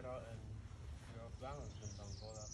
get out and you're a ground that.